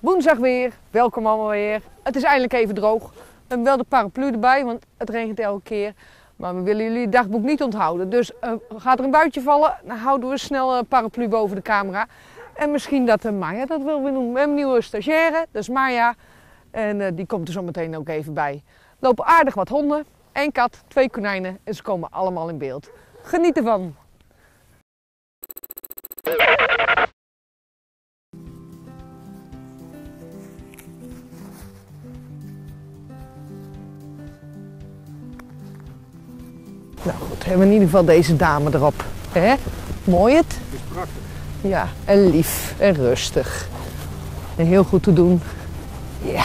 Woensdag weer, welkom allemaal weer. Het is eindelijk even droog. We hebben wel de paraplu erbij, want het regent elke keer. Maar we willen jullie het dagboek niet onthouden. Dus uh, gaat er een buitje vallen, dan houden we snel een paraplu boven de camera. En misschien dat uh, Maya dat wil we doen. We hebben een nieuwe stagiaire, dat is Maya. En die komt er zo meteen ook even bij. Lopen aardig wat honden, één kat, twee konijnen en ze komen allemaal in beeld. Geniet ervan! Nou goed, hebben we in ieder geval deze dame erop. Hè? Mooi het? Het is prachtig. Ja, en lief en rustig. En heel goed te doen. Ja.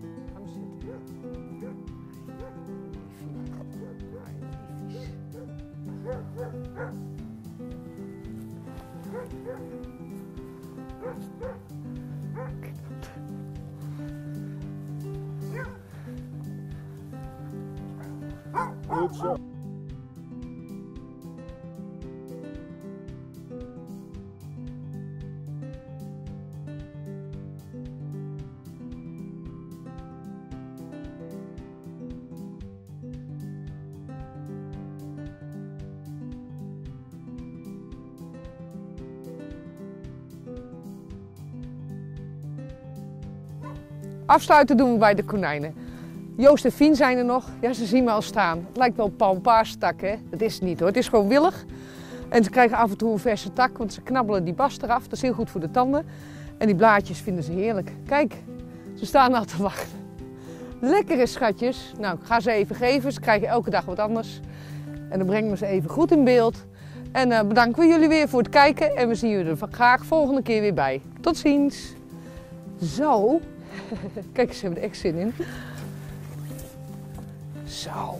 Afsluiten doen we bij de konijnen. Joost en Fien zijn er nog. Ja, ze zien me al staan. Het lijkt wel een palmpaastak, hè? Dat is niet hoor. Het is gewoon willig. En ze krijgen af en toe een verse tak, want ze knabbelen die bast eraf. Dat is heel goed voor de tanden. En die blaadjes vinden ze heerlijk. Kijk, ze staan al te wachten. Lekkere schatjes. Nou, ik ga ze even geven. Ze krijgen elke dag wat anders. En dan brengen we ze even goed in beeld. En uh, bedanken we jullie weer voor het kijken. En we zien jullie er graag volgende keer weer bij. Tot ziens. Zo. Kijk, ze hebben er echt zin in. Zo.